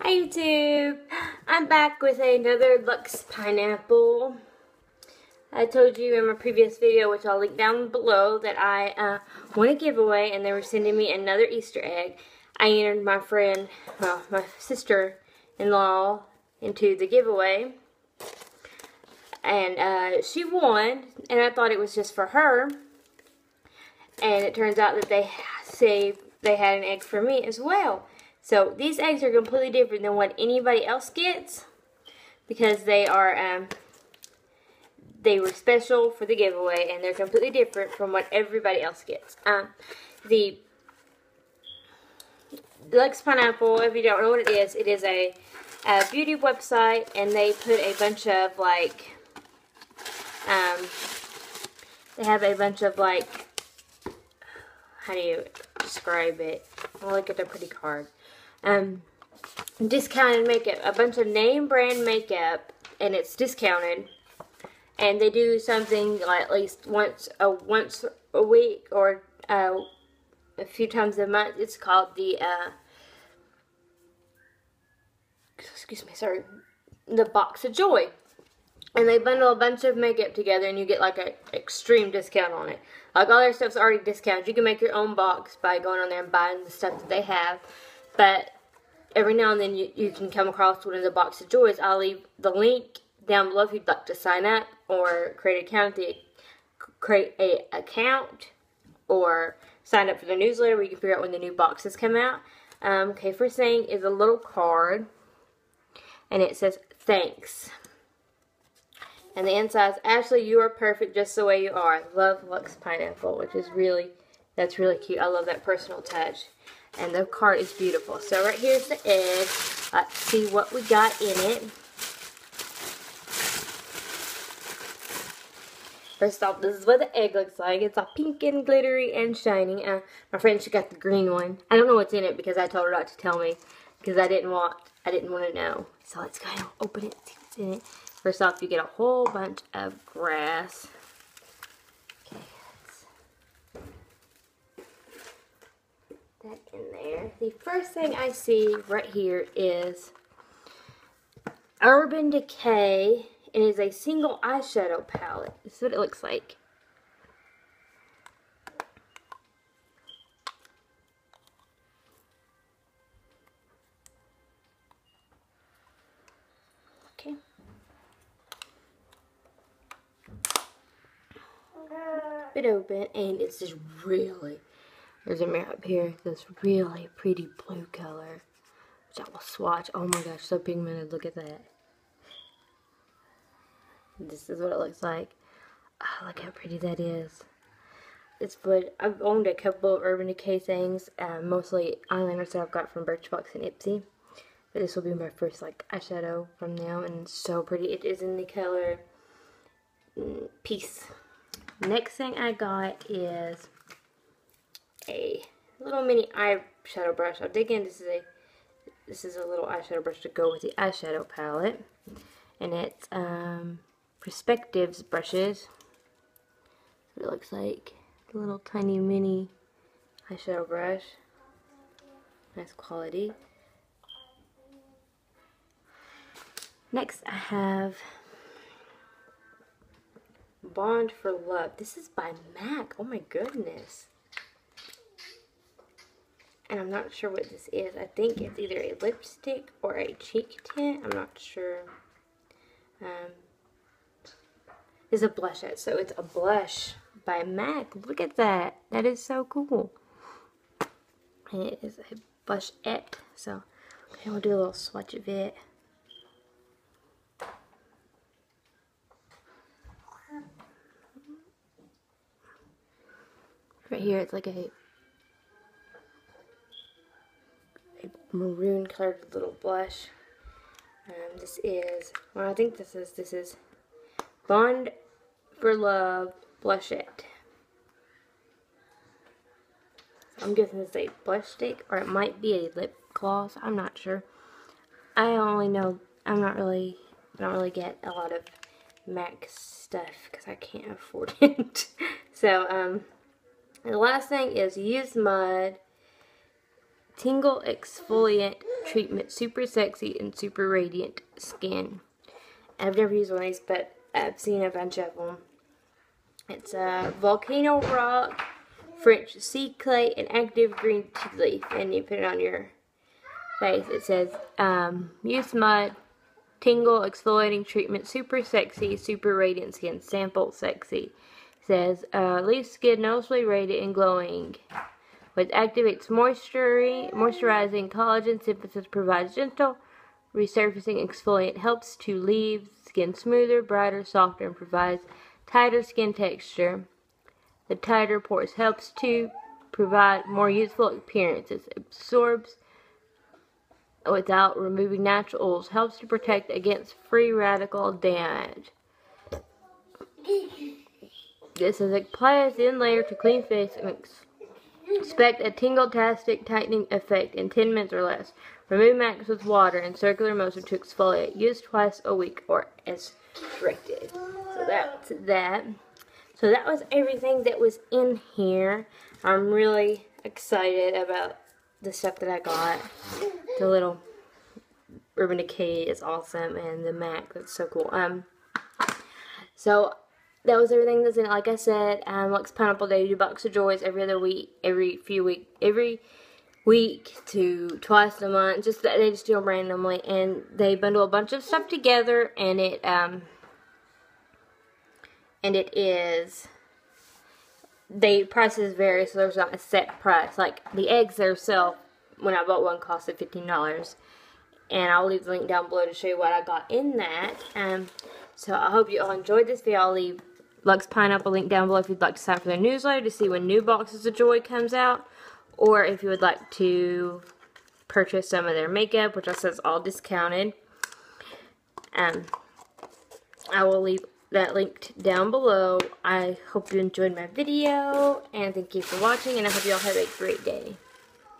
Hi YouTube! I'm back with another LuxePineapple. I told you in my previous video, which I'll link down below, that I uh, won a giveaway and they were sending me another Easter egg. I entered my friend, well, my sister-in-law into the giveaway. And uh, she won, and I thought it was just for her. And it turns out that they saved, they had an egg for me as well. So these eggs are completely different than what anybody else gets because they are um, they were special for the giveaway and they're completely different from what everybody else gets. Um, the LuxePineapple, if you don't know what it is, it is a, a beauty website and they put a bunch of like um, they have a bunch of like how do you describe it? I'll look at the pretty card um, discounted makeup, a bunch of name brand makeup, and it's discounted. And they do something like at least once a once a week or uh, a few times a month. It's called the uh, excuse me, sorry, the box of joy. And they bundle a bunch of makeup together, and you get like an extreme discount on it. Like all their stuff's already discounted. You can make your own box by going on there and buying the stuff that they have. But every now and then you, you can come across one of the box of joys. I'll leave the link down below if you'd like to sign up or create an account, the, create a account or sign up for the newsletter where you can figure out when the new boxes come out. Um, okay, first thing is a little card and it says thanks. And the inside is Ashley, you are perfect just the way you are. Love LuxePineapple, which is really, that's really cute. I love that personal touch. And the card is beautiful. So right here's the egg. Let's see what we got in it. First off, this is what the egg looks like. It's all pink and glittery and shiny. Uh, my friend, she got the green one. I don't know what's in it because I told her not to tell me because I didn't want I didn't want to know. So let's go ahead and open it see what's in it. First off, you get a whole bunch of grass. That in there. The first thing I see right here is Urban Decay. It is a single eyeshadow palette. This is what it looks like. Okay. Bit open and it's just really there's a mirror up here. This really pretty blue color. Which I will swatch. Oh my gosh, so pigmented. Look at that. This is what it looks like. Oh, look how pretty that is. It's but I've owned a couple of Urban Decay things, uh, mostly eyeliners that I've got from Birchbox and Ipsy. But this will be my first like eyeshadow from them, and it's so pretty. It is in the color mm, Peace. Next thing I got is a little mini eyeshadow brush. I'll dig in. This is a this is a little eyeshadow brush to go with the eyeshadow palette, and it's um, Perspectives brushes. It looks like a little tiny mini eyeshadow brush. Nice quality. Next, I have Bond for Love. This is by MAC. Oh my goodness and I'm not sure what this is. I think it's either a lipstick or a cheek tint. I'm not sure. Um, it's a blushette, so it's a blush by MAC. Look at that. That is so cool. And it is a blushette. So, okay, we'll do a little swatch of it. Right here, it's like a maroon colored little blush. Um, this is, well I think this is, this is Bond for Love Blushette. I'm guessing it's a blush stick or it might be a lip gloss. I'm not sure. I only know, I'm not really, I don't really get a lot of MAC stuff because I can't afford it. so, um, the last thing is use mud Tingle Exfoliant Treatment. Super sexy and super radiant skin. I've never used one of these, but I've seen a bunch of them. It's a volcano rock, French sea clay, and active green tea leaf. And you put it on your face. It says, um, use mud, tingle, exfoliating treatment, super sexy, super radiant skin, sample sexy. It says, uh, leaves skin noticeably radiant and glowing. Which activates moisturizing collagen synthesis, provides gentle resurfacing exfoliant, helps to leave skin smoother, brighter, softer, and provides tighter skin texture. The tighter pores helps to provide more youthful appearances, absorbs without removing natural oils, helps to protect against free radical damage. This is apply a thin layer to clean face and expect a tingle-tastic tightening effect in 10 minutes or less. Remove max with water and circular motion to exfoliate. Use twice a week or as directed. So that's that. So that was everything that was in here. I'm really excited about the stuff that I got. The little Urban Decay is awesome and the MAC, that's so cool. Um, so that was everything that's in it. Like I said, um, LuxePineapple Day do Box of Joys every other week, every few week, every week to twice a month. Just that they just do them randomly, and they bundle a bunch of stuff together, and it um and it is the prices vary, so there's not a set price. Like the eggs themselves, when I bought one, costed fifteen dollars, and I'll leave the link down below to show you what I got in that. Um, so I hope you all enjoyed this video. I'll leave LuxePineapple link down below if you'd like to sign up for their newsletter to see when new boxes of Joy comes out, or if you would like to purchase some of their makeup, which I says all discounted. Um, I will leave that linked down below. I hope you enjoyed my video, and thank you for watching, and I hope you all have a great day.